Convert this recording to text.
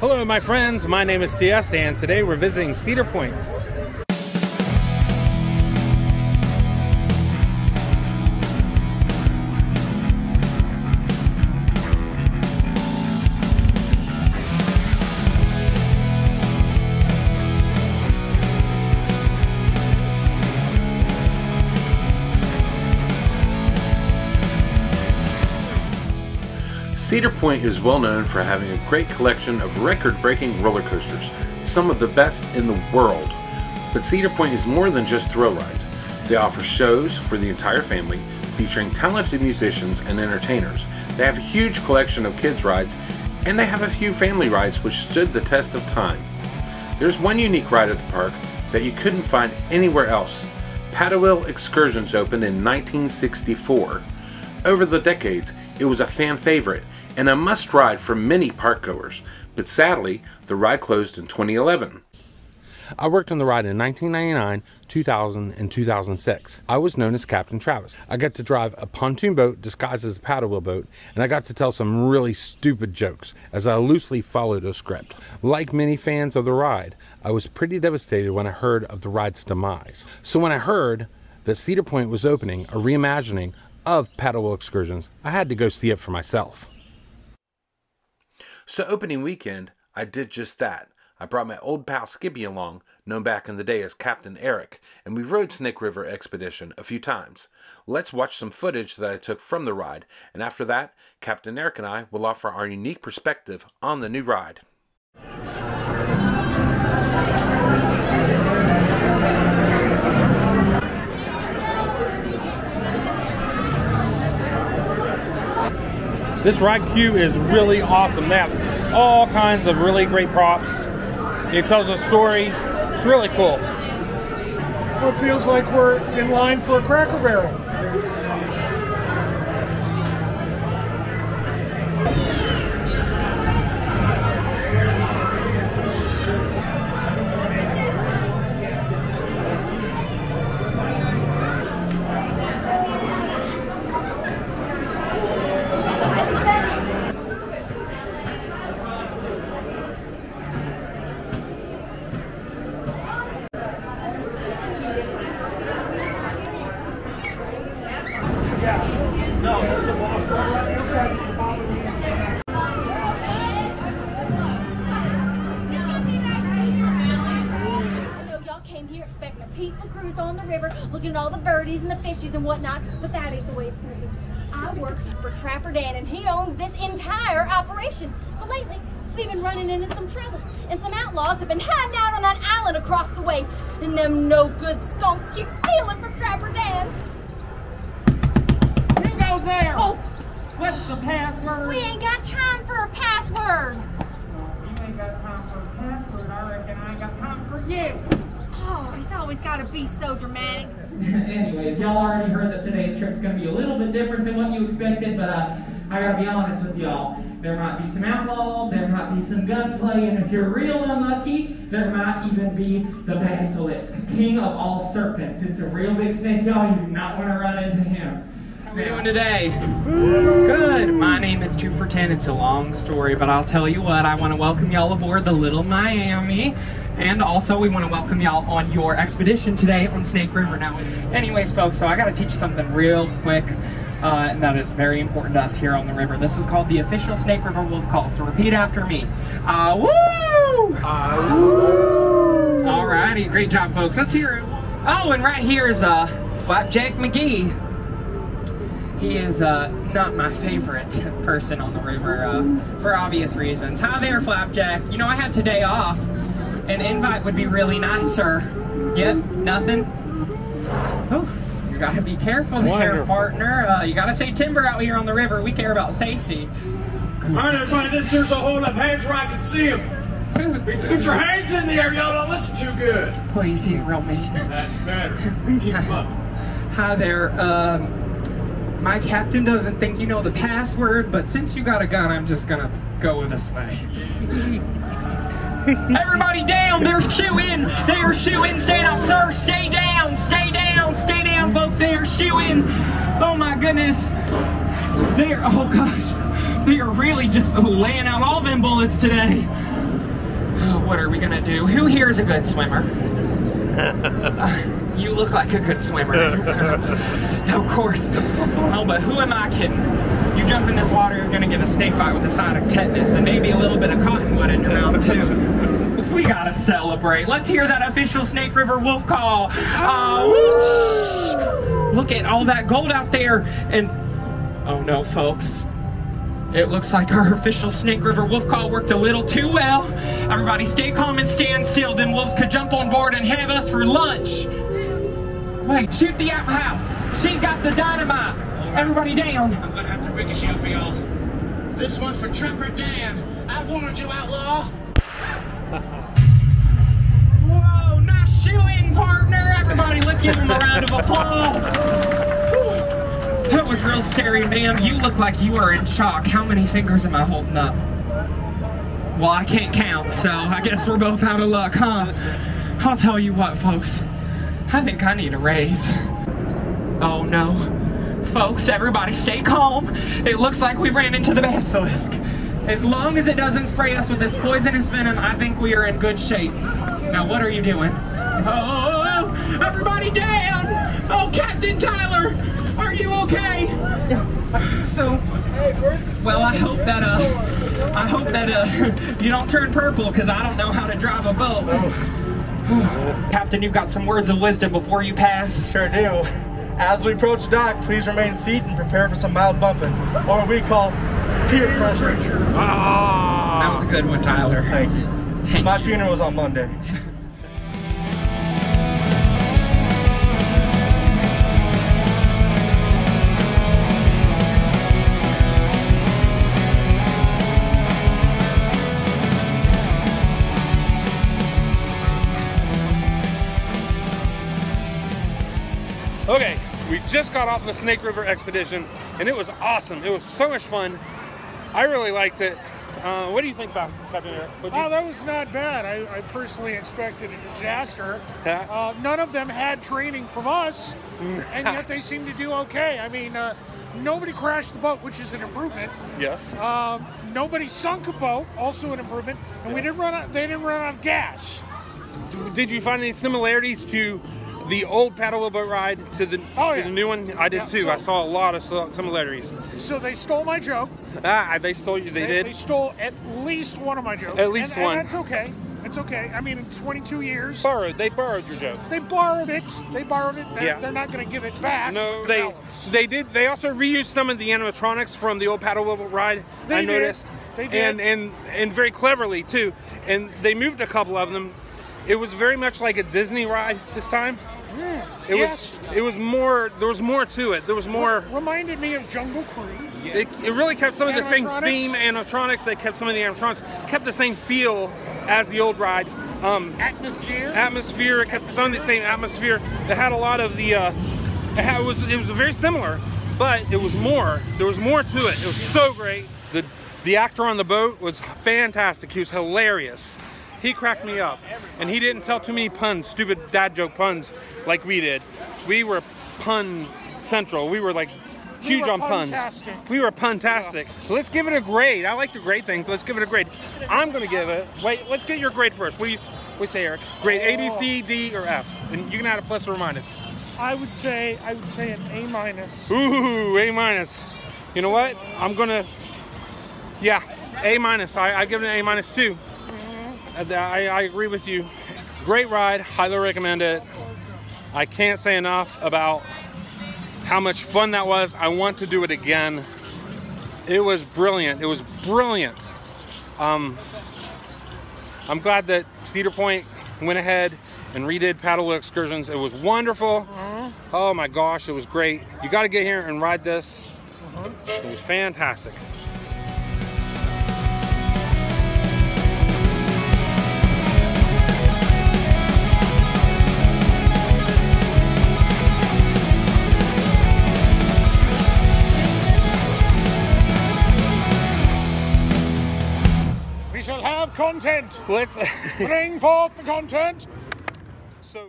Hello, my friends. My name is TS, and today we're visiting Cedar Point. Cedar Point is well known for having a great collection of record breaking roller coasters, some of the best in the world. But Cedar Point is more than just thrill rides. They offer shows for the entire family featuring talented musicians and entertainers. They have a huge collection of kids' rides, and they have a few family rides which stood the test of time. There's one unique ride at the park that you couldn't find anywhere else. Paddle Excursions opened in 1964. Over the decades, it was a fan favorite and a must ride for many park goers, but sadly, the ride closed in 2011. I worked on the ride in 1999, 2000, and 2006. I was known as Captain Travis. I got to drive a pontoon boat disguised as a paddle wheel boat, and I got to tell some really stupid jokes as I loosely followed a script. Like many fans of the ride, I was pretty devastated when I heard of the ride's demise. So when I heard that Cedar Point was opening a reimagining of paddle wheel excursions, I had to go see it for myself. So, opening weekend, I did just that. I brought my old pal Skippy along, known back in the day as Captain Eric, and we rode Snake River Expedition a few times. Let's watch some footage that I took from the ride, and after that, Captain Eric and I will offer our unique perspective on the new ride. This ride queue is really awesome. They have all kinds of really great props. It tells a story. It's really cool. It feels like we're in line for a Cracker Barrel. Peaceful cruise on the river, looking at all the birdies and the fishies and whatnot, but that ain't the way it's gonna be. I work for Trapper Dan and he owns this entire operation. But lately, we've been running into some trouble. And some outlaws have been hiding out on that island across the way. And them no good skunks keep stealing from Trapper Dan. Who goes there? Oh, What's the password? we ain't got time for a password. You ain't got time for a password. I reckon I ain't got time for you. Oh, he's always gotta be so dramatic. Anyways, y'all already heard that today's trip's going to be a little bit different than what you expected, but uh, I gotta be honest with y'all. There might be some outlaws, there might be some gunplay, and if you're real unlucky, there might even be the basilisk, king of all serpents. It's a real big snake, y'all. You do not want to run into him. How we doing today? Name is Two for Ten. It's a long story, but I'll tell you what. I want to welcome y'all aboard the Little Miami, and also we want to welcome y'all on your expedition today on Snake River. Now, anyways, folks, so I got to teach you something real quick. Uh, and that is very important to us here on the river. This is called the official Snake River Wolf Call. So repeat after me. Uh, woo! Alrighty, great job, folks. Let's hear it. Oh, and right here is uh, Flapjack McGee. He is uh, not my favorite person on the river uh, for obvious reasons. Hi there, Flapjack. You know, I had today off. An invite would be really nice, sir. Yep, nothing. Oh, you gotta be careful there, Wonderful. partner. Uh, you gotta say timber out here on the river. We care about safety. All right, everybody, this here's a hold up. Hands where I can see them. Put your hands in the air. Y'all don't listen too good. Please, he's real mean. That's better. Keep 'em up. Hi there. Um, my captain doesn't think you know the password, but since you got a gun, I'm just gonna go this way. Everybody down! They're shooting! They are shooting! Stay down, sir! Stay down! Stay down! Stay down, folks! They are shooting! Oh my goodness! They are, oh gosh! They are really just laying out all them bullets today. Oh, what are we gonna do? Who here is a good swimmer? Uh, you look like a good swimmer. of course. Oh, but who am I kidding? You jump in this water, you're gonna get a snake bite with a sign of tetanus and maybe a little bit of cottonwood in your mouth too. So we gotta celebrate. Let's hear that official Snake River wolf call. Uh! Look at all that gold out there. And oh no, folks. It looks like our official Snake River wolf call worked a little too well. Everybody stay calm and stand still, then wolves could jump on board and have us for lunch. Wait, shoot the outhouse. She's got the dynamite. Everybody down. I'm gonna have to rig a shield for y'all. This one's for Trapper Dan. I warned you, outlaw. Whoa, nice shooting, partner. Everybody, let's give him a round of applause. That was real scary, ma'am. You look like you are in shock. How many fingers am I holding up? Well, I can't count, so I guess we're both out of luck, huh? I'll tell you what, folks. I think I need a raise. Oh no. Folks, everybody stay calm. It looks like we ran into the basilisk. As long as it doesn't spray us with its poisonous venom, I think we are in good shape. Now, what are you doing? Oh, everybody down! Oh, Captain Tyler, are you okay? So, well, I hope that, uh, I hope that, uh, you don't turn purple, because I don't know how to drive a boat. Captain, you've got some words of wisdom before you pass. Sure do. As we approach the dock, please remain seated and prepare for some mild bumping, or what we call peer pressure. That was a good one, Tyler. Thank you. Thank My you. funeral was on Monday. Okay, we just got off the Snake River expedition, and it was awesome. It was so much fun. I really liked it. Uh, what do you think about this? You- Oh, that was not bad. I, I personally expected a disaster. Yeah. Uh, none of them had training from us, and yet they seemed to do okay. I mean, uh, nobody crashed the boat, which is an improvement. yes. Um, nobody sunk a boat, also an improvement. And we didn't run out. They didn't run out of gas. Did you find any similarities to the old paddle wheel boat ride to the Oh, to yeah. the new one? I did Yeah, too. so- I saw a lot of similarities. So they stole my joke. Ah, they stole you. They, They did. They stole at least one of my jokes. At least and, one. And that's okay. It's okay. I mean, in 22 years, borrowed. They borrowed your joke. they borrowed it. They borrowed it. They're, Yeah. they're not going to give it back. No, they they did. They also reused some of the animatronics from the old paddle wheel boat ride. They I did. noticed. They did. And and and very cleverly too. And they moved a couple of them. It was very much like a Disney ride this time. It yes. was it was more there was more to it. There was more Reminded me of Jungle Cruise. it, it really kept some of the same theme animatronics. They kept some of the animatronics kept the same feel as the old ride. Um, Atmosphere. atmosphere. It kept some of the same atmosphere. It had a lot of the. Uh, it, had, it was it was very similar, but it was more. There was more to it. It was so great. The the actor on the boat was fantastic. He was hilarious. He cracked me up, and he didn't tell too many puns, stupid dad joke puns, like we did. We were pun central. We were like We huge were on puns. We were puntastic. Let's give it a grade. I like to grade things. Let's give it a grade. I'm gonna give it. Wait, let's get your grade first. What do you, what do you say, Eric? Grade A, B, C, D, or F? And you can add a plus or a minus. I would say I would say an A minus. Ooh, A minus. You know what? I'm gonna. Yeah, A minus. I, I give it an A minus too. I, I agree with you. Great ride. Highly recommend it. I can't say enough about how much fun that was. I want to do it again. It was brilliant. It was brilliant. Um, I'm glad that Cedar Point went ahead and redid paddle excursions. It was wonderful. Oh my gosh, it was great. You got to get here and ride this. It was fantastic. Content. Let's. Bring forth the content. so.